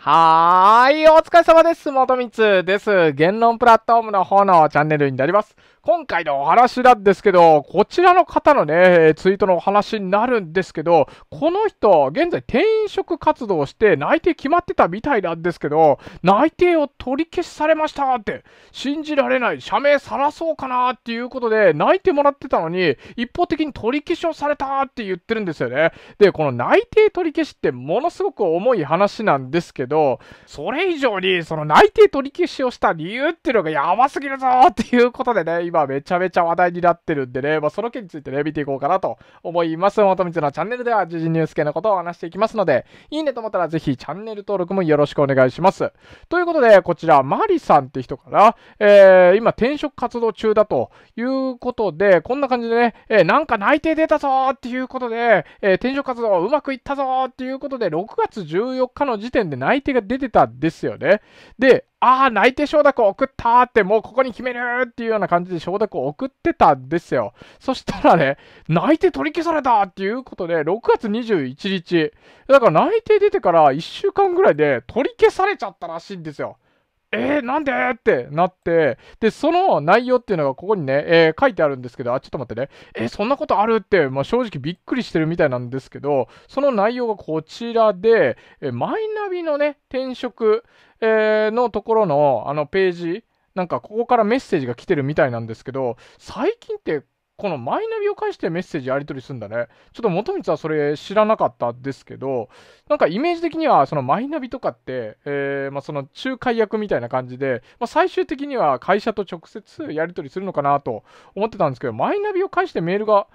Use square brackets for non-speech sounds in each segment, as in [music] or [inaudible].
はーい、お疲れ様です。元光です。言論プラットフォームの方のチャンネルになります。今回のお話なんですけど、こちらの方のね、ツイートのお話になるんですけど、この人、現在転職活動して内定決まってたみたいなんですけど、内定を取り消しされましたって、信じられない、社名さらそうかなっていうことで、内定もらってたのに、一方的に取り消しをされたって言ってるんですよね。で、この内定取り消しってものすごく重い話なんですけど、どそれ以上にその内定取り消しをした理由っていうのがやばすぎるぞっていうことでね、今めちゃめちゃ話題になってるんでね、まあ、その件についてね、見ていこうかなと思います。元光のチャンネルでは時事ニュース系のことを話していきますので、いいねと思ったらぜひチャンネル登録もよろしくお願いします。ということで、こちら、マリさんって人かな、えー、今転職活動中だということで、こんな感じでね、えー、なんか内定出たぞーっていうことで、えー、転職活動うまくいったぞーっていうことで、6月14日の時点で内定が出てたんですよね。で、ああ、内定承諾を送ったって、もうここに決めるっていうような感じで承諾を送ってたんですよ。そしたらね、内定取り消されたっていうことで、6月21日、だから内定出てから1週間ぐらいで取り消されちゃったらしいんですよ。えー、なんで？ってなって、で、その内容っていうのがここにね、えー書いてあるんですけど、あ、ちょっと待ってね。えーそんなことあるって、まあ、正直びっくりしてるみたいなんですけど、その内容がこちらで、えマイナビのね、転職、えのところのあのページ、なんかここからメッセージが来てるみたいなんですけど、最近ってこのマイナビを介してメッセージやり取りするんだね。ちょっと元光はそれ知らなかったですけど、なんかイメージ的にはそのマイナビとかって、えーまあ、その仲介役みたいな感じで、まあ、最終的には会社と直接やり取りするのかなと思ってたんですけど、マイナビを介してメールが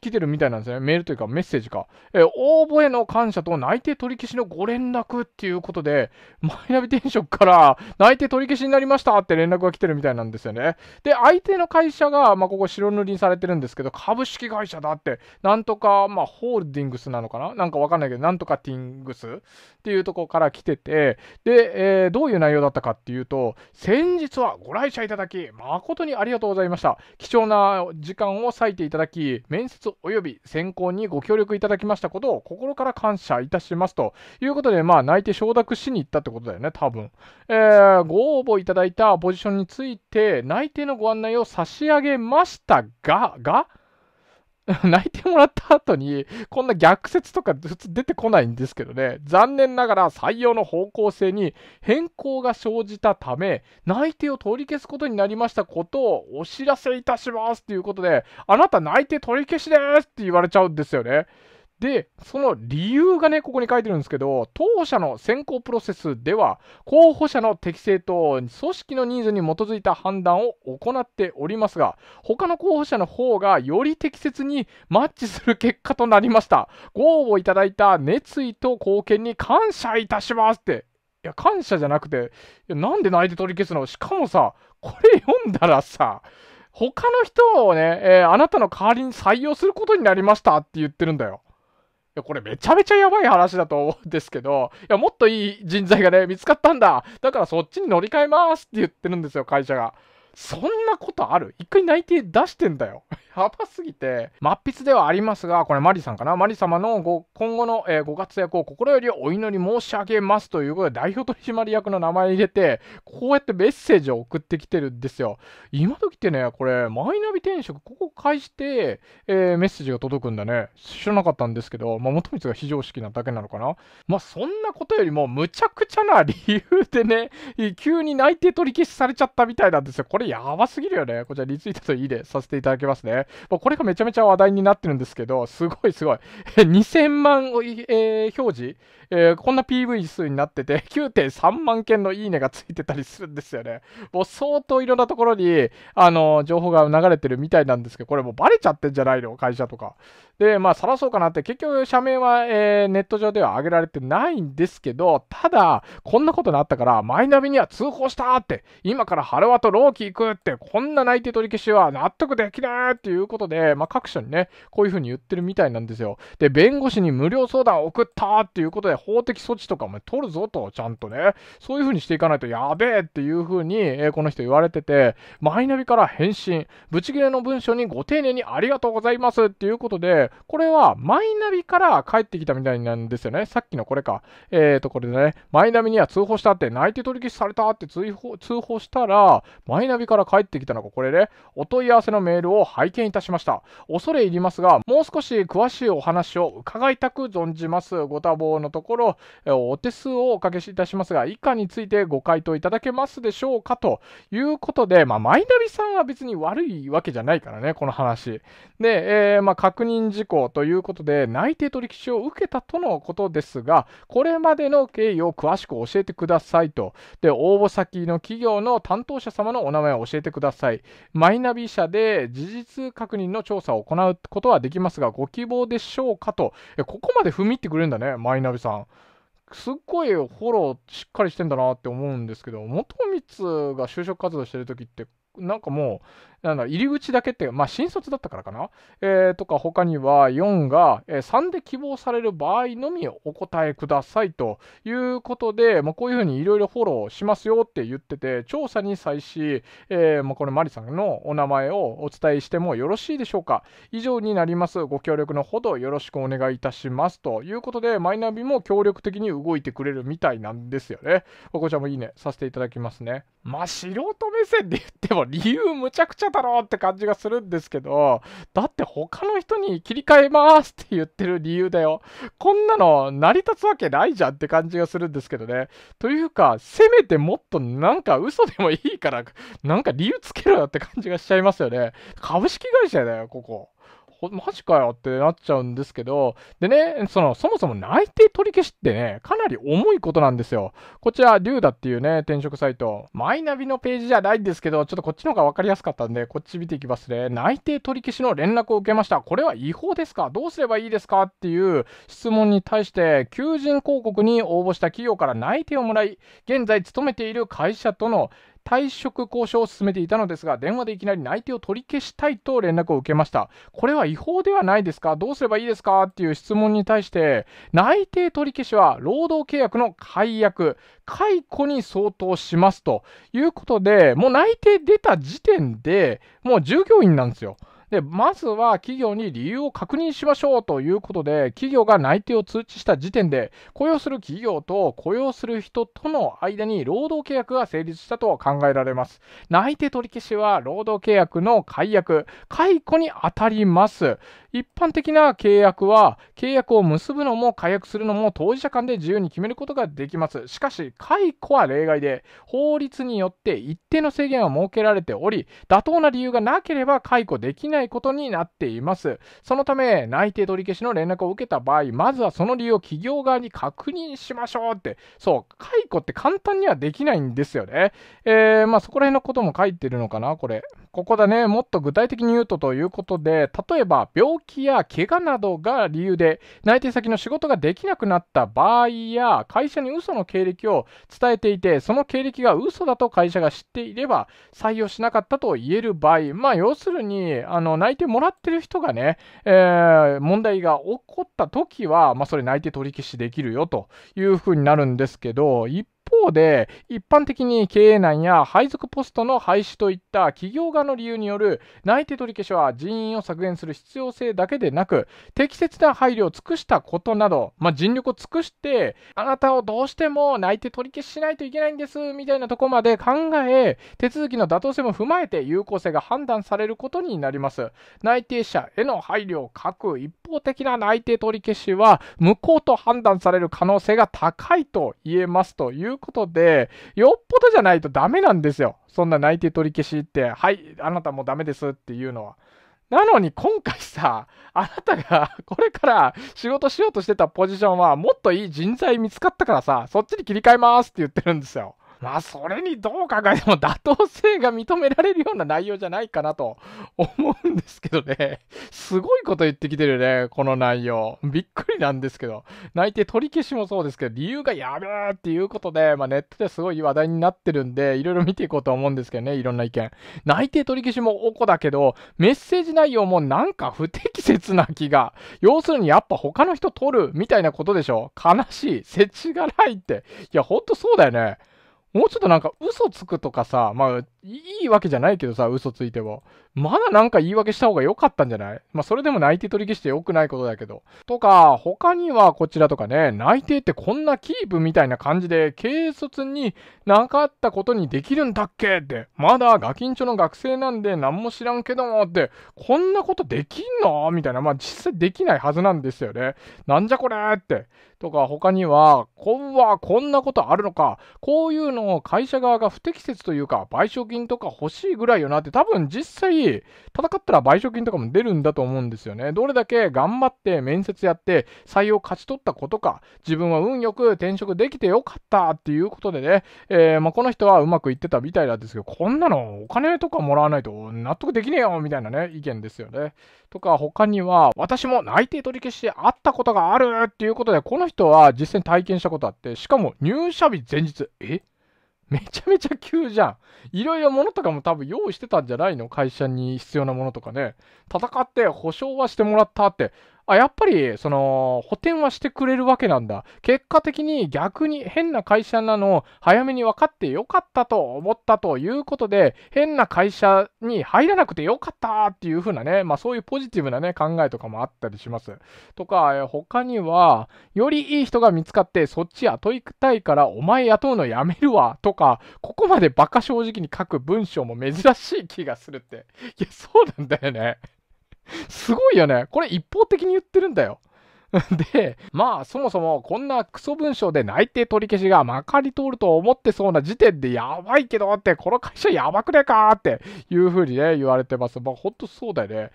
来てるみたいなんですね。メールというかメッセージか。えー応募への感謝と内定取り消しのご連絡っていうことで、マイナビ転職から内定取り消しになりましたって連絡が来てるみたいなんですよね。で、相手の会社が、まあ、ここ白塗りにされてるんですけど、株式会社だって、なんとか、まあ、ホールディングスなのかな？なんかわかんないけど、なんとかティングスっていうとこから来てて、で、えーどういう内容だったかっていうと、先日はご来社いただき、誠にありがとうございました。貴重な時間を割いていただき、面接及び選考にご協力いただきましたことを心から感謝いたしますということで、まあ、内定承諾しに行ったってことだよね、多分。えーご応募いただいたポジションについて、内定のご案内を差し上げましたが、が [laughs] 泣いてもらった後に、こんな逆説とか普通出てこないんですけどね、残念ながら採用の方向性に変更が生じたため、内定を取り消すことになりましたことをお知らせいたしますということで、あなた内定取り消しですって言われちゃうんですよね。で、その理由がね、ここに書いてるんですけど、当社の選考プロセスでは、候補者の適性と組織のニーズに基づいた判断を行っておりますが、他の候補者の方がより適切にマッチする結果となりました。ご応募いただいた熱意と貢献に感謝いたしますって。いや、感謝じゃなくて、いやなんで内定取り消すの？しかもさ、これ読んだらさ、他の人をね、えーあなたの代わりに採用することになりましたって言ってるんだよ。や、これめちゃめちゃやばい話だと思うんですけど、いや、もっといい人材がね、見つかったんだ。だからそっちに乗り換えますって言ってるんですよ、会社が。そんなことある？一回内定出してんだよ。[laughs] やばすぎて。抹筆ではありますが、これマリさんかな？マリ様のご今後の、えご活躍を心よりお祈り申し上げますということで、代表取締役の名前入れて、こうやってメッセージを送ってきてるんですよ。今時ってね、これ、マイナビ転職、ここ返して、えーメッセージが届くんだね。知らなかったんですけど、まあ、元光が非常識なだけなのかな？まあ、そんなことよりも、むちゃくちゃな理由でね、急に内定取り消しされちゃったみたいなんですよ。これやばすぎるよね。こちらリツイートといいね、させていただきますね。もうこれがめちゃめちゃ話題になってるんですけど、すごいすごい。2000万、えー表示、えーこんな PV 数になってて、[laughs] 9.3万件のいいねがついてたりするんですよね。もう相当いろんなところに、あの、情報が流れてるみたいなんですけど、これもうバレちゃってんじゃないの？会社とか。で、まあ、さらそうかなって、結局、社名は、えーネット上では上げられてないんですけど、ただ、こんなことになったから、マイナビには通報したって、今からハロワとローキ行くって、こんな内定取り消しは納得できないっていうことで、まあ、各所にね、こういうふうに言ってるみたいなんですよ。で、弁護士に無料相談を送ったっていうことで、法的措置とかも取るぞと、ちゃんとね、そういうふうにしていかないとやべえっていうふうに、えーこの人言われてて、マイナビから返信、ブチギレの文章にご丁寧にありがとうございますっていうことで、これはマイナビから帰ってきたみたいなんですよね。さっきのこれか。えーと、これでね、マイナビには通報したって、内定取り消しされたって通報通報したら、マイナビから帰ってきたのがこれで、お問い合わせのメールを拝見いたしました。恐れ入りますが、もう少し詳しいお話を伺いたく存じます。ご多忙のところ、お手数をおかけいたしますが、以下についてご回答いただけますでしょうか？ということで、まあ、マイナビさんは別に悪いわけじゃないからね、この話。で、えー、まあ、確認事項ということで、内定取引を受けたとのことですが、これまでの経緯を詳しく教えてくださいと。で、応募先の企業の担当者様のお名前を教えてください。マイナビ社で事実確認の調査を行うことはできますが、ご希望でしょうかと。ここまで踏み入ってくれるんだね、マイナビさん。すっごいフォローしっかりしてんだなって思うんですけど、元光が就職活動してる時って、なんかもう、なんだ、入り口だけって、まあ、新卒だったからかな？えー、とか、他には4が、えー、3で希望される場合のみお答えくださいということで、まあ、こういうふうにいろいろフォローしますよって言ってて、調査に際し、えー、まあ、これマリさんのお名前をお伝えしてもよろしいでしょうか？以上になります。ご協力のほどよろしくお願いいたします。ということで、マイナビも協力的に動いてくれるみたいなんですよね。まこちらもいいね、させていただきますね。まあ、素人目線で言っても理由むちゃくちゃだろうって感じがするんですけど、だって他の人に切り替えますって言ってる理由だよ。こんなの成り立つわけないじゃんって感じがするんですけどね。というか、せめてもっとなんか嘘でもいいから、なんか理由つけろよって感じがしちゃいますよね。株式会社だよ、ここ。マジかよってなっちゃうんですけど、でね、その、そもそも内定取り消しってね、かなり重いことなんですよ。こちら、リュウダっていうね、転職サイト。マイナビのページじゃないんですけど、ちょっとこっちの方が分かりやすかったんで、こっち見ていきますね。内定取り消しの連絡を受けました。これは違法ですか？どうすればいいですか？っていう質問に対して、求人広告に応募した企業から内定をもらい、現在勤めている会社との退職交渉を進めていたのですが、電話でいきなり内定を取り消したいと連絡を受けました。これは違法ではないですか？どうすればいいですか？っていう質問に対して、内定取り消しは労働契約の解約、解雇に相当しますということで、もう内定出た時点でもう従業員なんですよ。で、まずは企業に理由を確認しましょうということで、企業が内定を通知した時点で、雇用する企業と雇用する人との間に労働契約が成立したと考えられます。内定取り消しは労働契約の解約、解雇に当たります。一般的な契約は、契約を結ぶのも解約するのも当事者間で自由に決めることができます。しかし、解雇は例外で、法律によって一定の制限が設けられており、妥当な理由がなければ解雇できないないことになっています。そのため、内定取り消しの連絡を受けた場合、まずはその理由を企業側に確認しましょうって、そう、解雇って簡単にはできないんですよね。えー、まあそこら辺のことも書いてるのかな、これ。ここだね、もっと具体的に言うとということで、例えば病気や怪我などが理由で内定先の仕事ができなくなった場合や、会社に嘘の経歴を伝えていて、その経歴が嘘だと会社が知っていれば採用しなかったと言える場合、まあ要するに、あの内定もらってる人がね、えー、問題が起こった時は、まあそれ内定取り消しできるよというふうになるんですけど、一方で、一般的に経営難や配属ポストの廃止といった企業側の理由による内定取り消しは人員を削減する必要性だけでなく、適切な配慮を尽くしたことなど、まあ、尽力を尽くして、あなたをどうしても内定取り消ししないといけないんです、みたいなとこまで考え、手続きの妥当性も踏まえて有効性が判断されることになります。内定者への配慮を欠く一方的な内定取り消しは、無効と判断される可能性が高いと言えますということで、よっぽどじゃないとダメなんですよ。そんな内定取り消しって、はい、あなたもうダメですっていうのは。なのに今回さ、あなたがこれから仕事しようとしてたポジションはもっといい人材見つかったからさ、そっちに切り替えますって言ってるんですよ。まあ、それにどう考えても妥当性が認められるような内容じゃないかなと [laughs] 思うんですけどね。すごいこと言ってきてるね、この内容。びっくりなんですけど。内定取り消しもそうですけど、理由がやべえっていうことで、まあ、ネットですごい話題になってるんで、いろいろ見ていこうと思うんですけどね、いろんな意見。内定取り消しもおこだけど、メッセージ内容もなんか不適切な気が。要するにやっぱ他の人取るみたいなことでしょ。悲しい。設置がないって。いや、ほんとそうだよね。もうちょっとなんか嘘つくとかさ、まあ、いいわけじゃないけどさ、嘘ついても。まだなんか言い訳した方が良かったんじゃない？まあ、それでも内定取り消して良くないことだけど。とか、他にはこちらとかね、内定ってこんなキープみたいな感じで、軽率になかったことにできるんだっけ？って、まだガキンチョの学生なんで何も知らんけども。って、こんなことできんの？みたいな、まあ、実際できないはずなんですよね。なんじゃこれ？って。とか他には、こんはこんなことあるのか、こういうのを会社側が不適切というか、賠償金とか欲しいぐらいよなって、多分実際、戦ったら賠償金とかも出るんだと思うんですよね。どれだけ頑張って面接やって採用勝ち取ったことか、自分は運よく転職できてよかったっていうことでね、えー、まあ、この人はうまくいってたみたいなんですけど、こんなのお金とかもらわないと納得できねえよみたいなね、意見ですよね。とか他には、私も内定取り消しあったことがあるっていうことで、この人は実際に体験したことあって、しかも入社日前日、え？めちゃめちゃ急じゃん。いろいろ物とかも多分用意してたんじゃないの？会社に必要なものとかね。戦って保証はしてもらったって。あ、やっぱり、その、補填はしてくれるわけなんだ。結果的に逆に変な会社なのを早めに分かってよかったと思ったということで、変な会社に入らなくてよかったっていう風なね、まあそういうポジティブなね、考えとかもあったりします。とか、他には、よりいい人が見つかって、そっち雇いたいからお前雇うのやめるわとか、ここまで馬鹿正直に書く文章も珍しい気がするって。いや、そうなんだよね。すごいよね。これ一方的に言ってるんだよ。[laughs] で、まあ、そもそもこんなクソ文章で内定取り消しがまかり通ると思ってそうな時点でやばいけどって、この会社やばくねえかっていう風にね、言われてます。まあ、ほんとそうだよね。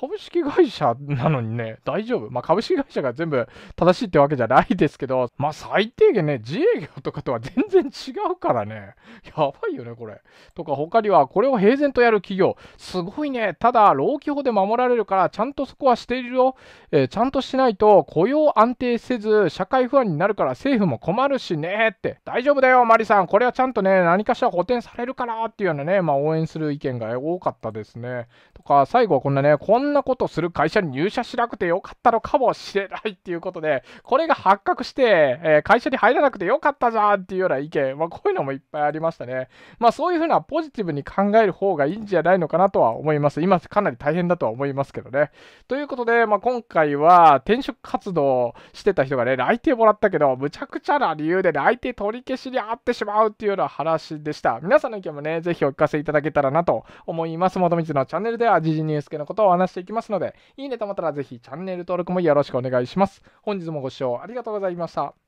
株式会社なのにね、大丈夫。まあ、株式会社が全部正しいってわけじゃないですけど、まあ、最低限ね、自営業とかとは全然違うからね。やばいよね、これ。とか、他には、これを平然とやる企業。すごいね。ただ、労基法で守られるから、ちゃんとそこはしているよ。えー、ちゃんとしないと、雇用安定せず、社会不安になるから政府も困るしねって。大丈夫だよ、マリさん。これはちゃんとね、何かしら補填されるからっていうようなね、まあ応援する意見が多かったですね。とか、最後はこんなね、こんなことする会社に入社しなくてよかったのかもしれないっていうことで、これが発覚して、えー、会社に入らなくてよかったじゃんっていうような意見、まあこういうのもいっぱいありましたね。まあそういうふうなポジティブに考える方がいいんじゃないのかなとは思います。今かなり大変だとは思いますけどね。ということで、まあ今回は転職活動してた人がね、内定もらったけど、むちゃくちゃな理由で内定取り消しにあってしまうっていうような話でした。皆さんの意見もね、ぜひお聞かせいただけたらなと思います。元光のチャンネルでは、時事ニュース系のことをお話していきますので、いいねと思ったらぜひチャンネル登録もよろしくお願いします。本日もご視聴ありがとうございました。